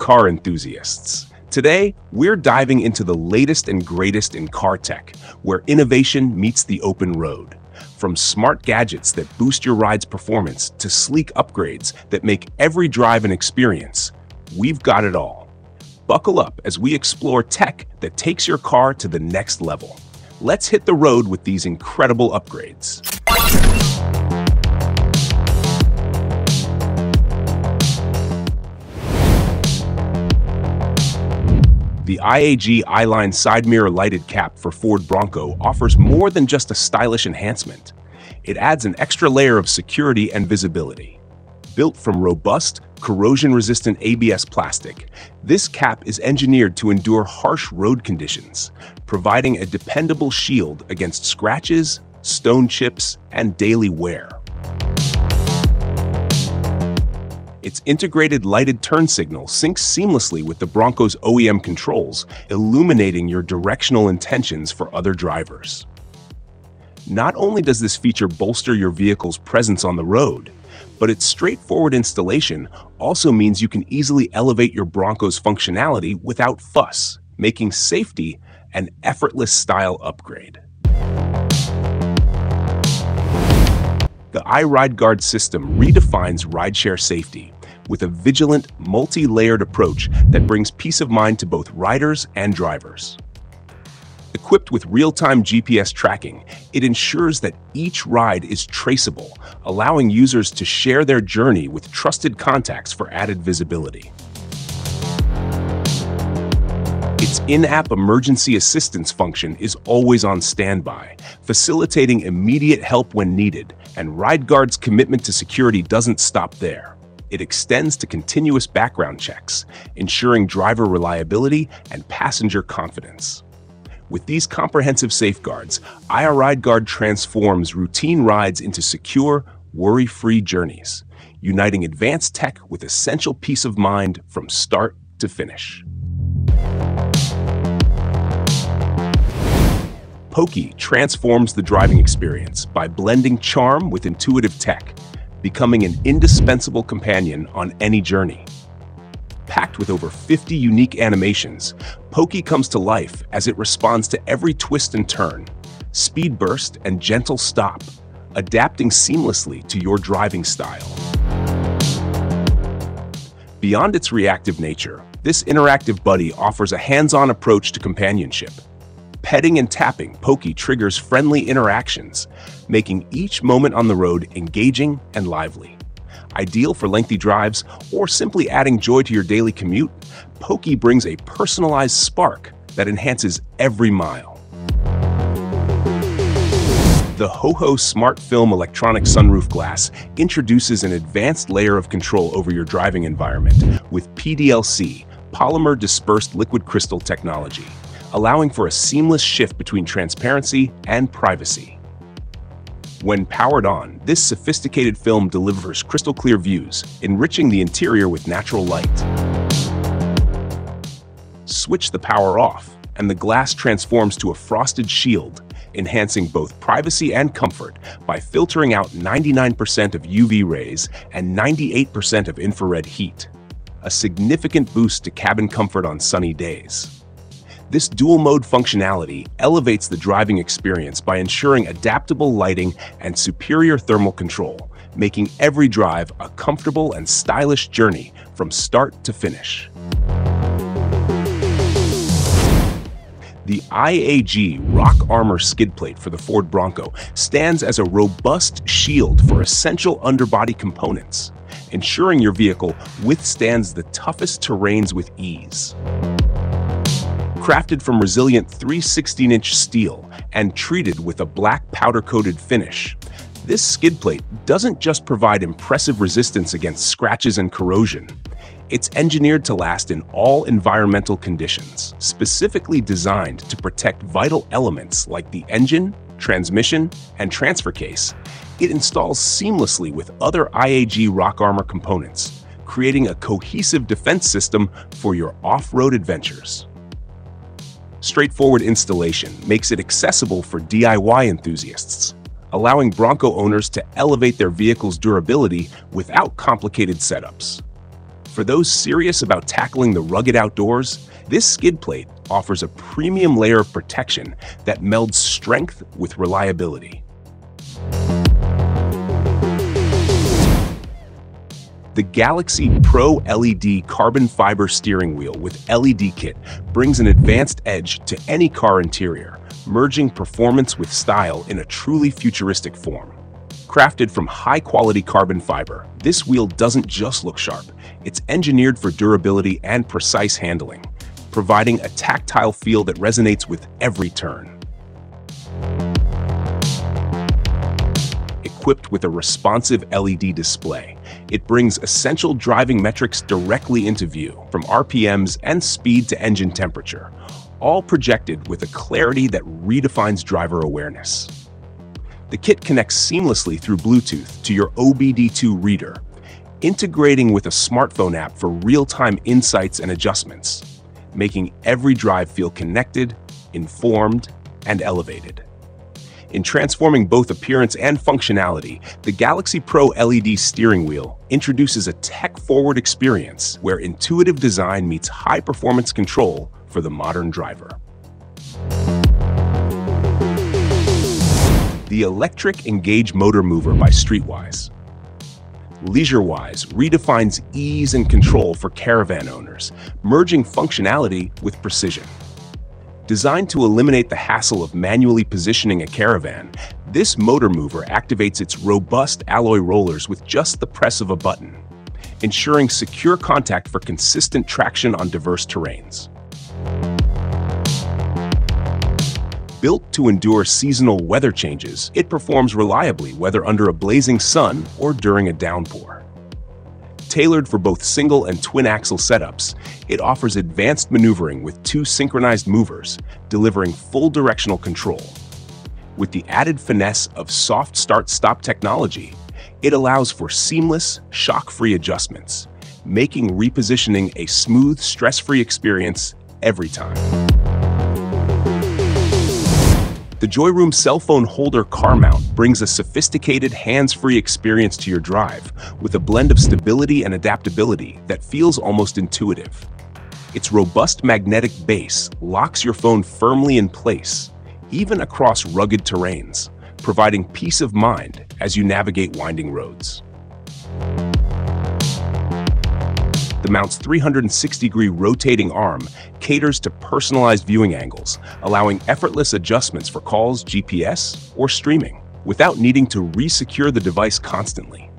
car enthusiasts. Today, we're diving into the latest and greatest in car tech, where innovation meets the open road. From smart gadgets that boost your ride's performance to sleek upgrades that make every drive an experience, we've got it all. Buckle up as we explore tech that takes your car to the next level. Let's hit the road with these incredible upgrades. The IAG I-Line side mirror lighted cap for Ford Bronco offers more than just a stylish enhancement. It adds an extra layer of security and visibility. Built from robust, corrosion-resistant ABS plastic, this cap is engineered to endure harsh road conditions, providing a dependable shield against scratches, stone chips, and daily wear. Its integrated lighted turn signal syncs seamlessly with the Bronco's OEM controls, illuminating your directional intentions for other drivers. Not only does this feature bolster your vehicle's presence on the road, but its straightforward installation also means you can easily elevate your Bronco's functionality without fuss, making safety an effortless style upgrade. The iRideGuard system redefines rideshare safety with a vigilant, multi-layered approach that brings peace of mind to both riders and drivers. Equipped with real-time GPS tracking, it ensures that each ride is traceable, allowing users to share their journey with trusted contacts for added visibility. Its in-app emergency assistance function is always on standby, facilitating immediate help when needed, and RideGuard's commitment to security doesn't stop there. It extends to continuous background checks, ensuring driver reliability and passenger confidence. With these comprehensive safeguards, iRideGuard transforms routine rides into secure, worry-free journeys, uniting advanced tech with essential peace of mind from start to finish. Poki transforms the driving experience by blending charm with intuitive tech, becoming an indispensable companion on any journey. Packed with over 50 unique animations, Poki comes to life as it responds to every twist and turn, speed burst and gentle stop, adapting seamlessly to your driving style. Beyond its reactive nature, this interactive buddy offers a hands-on approach to companionship, Petting and tapping Poki triggers friendly interactions, making each moment on the road engaging and lively. Ideal for lengthy drives or simply adding joy to your daily commute, Poki brings a personalized spark that enhances every mile. The HoHo Smart Film Electronic Sunroof Glass introduces an advanced layer of control over your driving environment with PDLC, Polymer Dispersed Liquid Crystal technology allowing for a seamless shift between transparency and privacy. When powered on, this sophisticated film delivers crystal clear views, enriching the interior with natural light. Switch the power off, and the glass transforms to a frosted shield, enhancing both privacy and comfort by filtering out 99% of UV rays and 98% of infrared heat, a significant boost to cabin comfort on sunny days. This dual mode functionality elevates the driving experience by ensuring adaptable lighting and superior thermal control, making every drive a comfortable and stylish journey from start to finish. The IAG Rock Armor skid plate for the Ford Bronco stands as a robust shield for essential underbody components, ensuring your vehicle withstands the toughest terrains with ease crafted from resilient 316-inch steel and treated with a black powder-coated finish. This skid plate doesn't just provide impressive resistance against scratches and corrosion. It's engineered to last in all environmental conditions, specifically designed to protect vital elements like the engine, transmission, and transfer case. It installs seamlessly with other IAG rock armor components, creating a cohesive defense system for your off-road adventures. Straightforward installation makes it accessible for DIY enthusiasts, allowing Bronco owners to elevate their vehicle's durability without complicated setups. For those serious about tackling the rugged outdoors, this skid plate offers a premium layer of protection that melds strength with reliability. The Galaxy Pro LED carbon fiber steering wheel with LED kit brings an advanced edge to any car interior, merging performance with style in a truly futuristic form. Crafted from high-quality carbon fiber, this wheel doesn't just look sharp, it's engineered for durability and precise handling, providing a tactile feel that resonates with every turn. equipped with a responsive LED display. It brings essential driving metrics directly into view, from RPMs and speed to engine temperature, all projected with a clarity that redefines driver awareness. The kit connects seamlessly through Bluetooth to your OBD2 reader, integrating with a smartphone app for real-time insights and adjustments, making every drive feel connected, informed, and elevated. In transforming both appearance and functionality, the Galaxy Pro LED steering wheel introduces a tech-forward experience where intuitive design meets high-performance control for the modern driver. The Electric Engage Motor Mover by Streetwize. Leisurewize redefines ease and control for caravan owners, merging functionality with precision. Designed to eliminate the hassle of manually positioning a caravan, this motor mover activates its robust alloy rollers with just the press of a button, ensuring secure contact for consistent traction on diverse terrains. Built to endure seasonal weather changes, it performs reliably whether under a blazing sun or during a downpour. Tailored for both single and twin axle setups, it offers advanced maneuvering with two synchronized movers, delivering full directional control. With the added finesse of soft start-stop technology, it allows for seamless, shock-free adjustments, making repositioning a smooth, stress-free experience every time. The Joyroom cell phone holder car mount brings a sophisticated hands-free experience to your drive with a blend of stability and adaptability that feels almost intuitive. Its robust magnetic base locks your phone firmly in place, even across rugged terrains, providing peace of mind as you navigate winding roads. The mount's 360-degree rotating arm caters to personalized viewing angles, allowing effortless adjustments for calls, GPS, or streaming, without needing to re-secure the device constantly.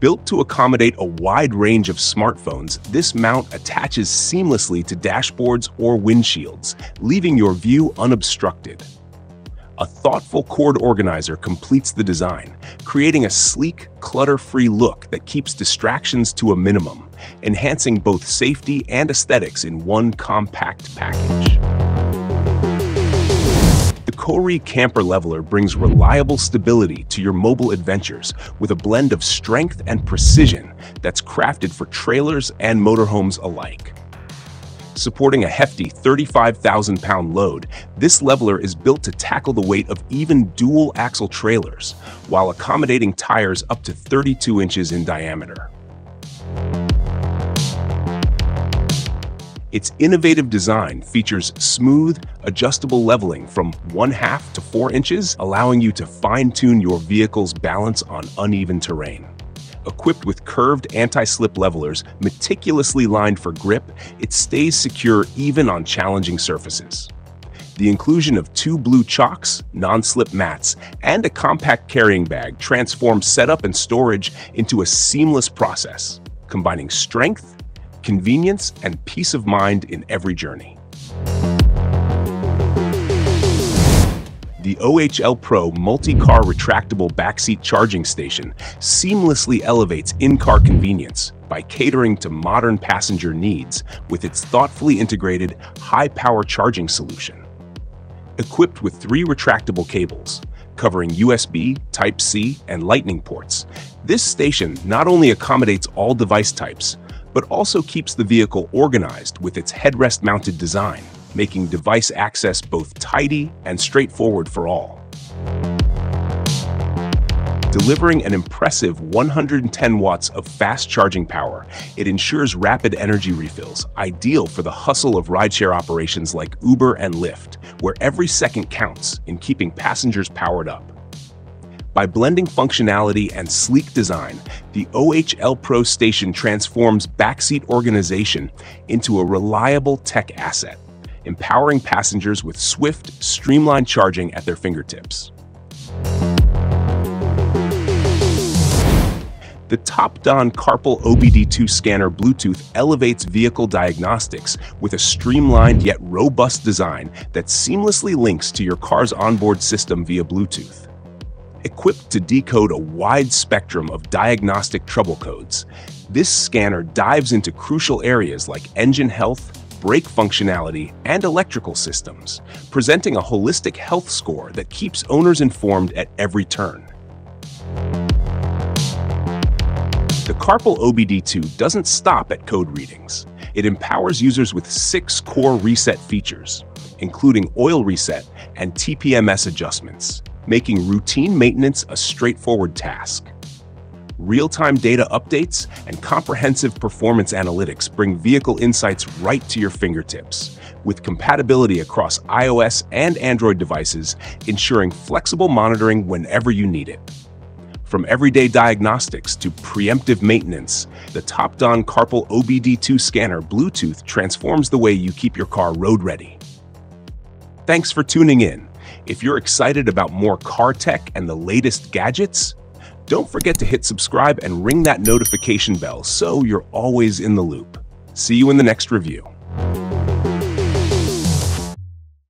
Built to accommodate a wide range of smartphones, this mount attaches seamlessly to dashboards or windshields, leaving your view unobstructed. A thoughtful cord organizer completes the design, creating a sleek, clutter-free look that keeps distractions to a minimum, enhancing both safety and aesthetics in one compact package. The Kohree Camper Leveler brings reliable stability to your mobile adventures with a blend of strength and precision that's crafted for trailers and motorhomes alike. Supporting a hefty 35,000 pound load, this leveler is built to tackle the weight of even dual axle trailers, while accommodating tires up to 32 inches in diameter. Its innovative design features smooth, adjustable leveling from 1 half to 4 inches, allowing you to fine-tune your vehicle's balance on uneven terrain. Equipped with curved anti-slip levelers meticulously lined for grip, it stays secure even on challenging surfaces. The inclusion of two blue chocks, non-slip mats, and a compact carrying bag transforms setup and storage into a seamless process, combining strength, convenience, and peace of mind in every journey. the OHL Pro multi-car retractable backseat charging station seamlessly elevates in-car convenience by catering to modern passenger needs with its thoughtfully integrated high-power charging solution. Equipped with three retractable cables, covering USB, Type-C, and Lightning ports, this station not only accommodates all device types, but also keeps the vehicle organized with its headrest-mounted design making device access both tidy and straightforward for all. Delivering an impressive 110 watts of fast charging power, it ensures rapid energy refills, ideal for the hustle of rideshare operations like Uber and Lyft, where every second counts in keeping passengers powered up. By blending functionality and sleek design, the OHL Pro Station transforms backseat organization into a reliable tech asset, empowering passengers with swift, streamlined charging at their fingertips. The Topdon Carpal OBD2 scanner Bluetooth elevates vehicle diagnostics with a streamlined yet robust design that seamlessly links to your car's onboard system via Bluetooth. Equipped to decode a wide spectrum of diagnostic trouble codes, this scanner dives into crucial areas like engine health, brake functionality, and electrical systems, presenting a holistic health score that keeps owners informed at every turn. The Carpal OBD2 doesn't stop at code readings. It empowers users with six core reset features, including oil reset and TPMS adjustments, making routine maintenance a straightforward task. Real-time data updates and comprehensive performance analytics bring vehicle insights right to your fingertips, with compatibility across iOS and Android devices, ensuring flexible monitoring whenever you need it. From everyday diagnostics to preemptive maintenance, the Topdon Carpal OBD2 scanner Bluetooth transforms the way you keep your car road ready. Thanks for tuning in. If you're excited about more car tech and the latest gadgets, don't forget to hit subscribe and ring that notification bell so you're always in the loop. See you in the next review.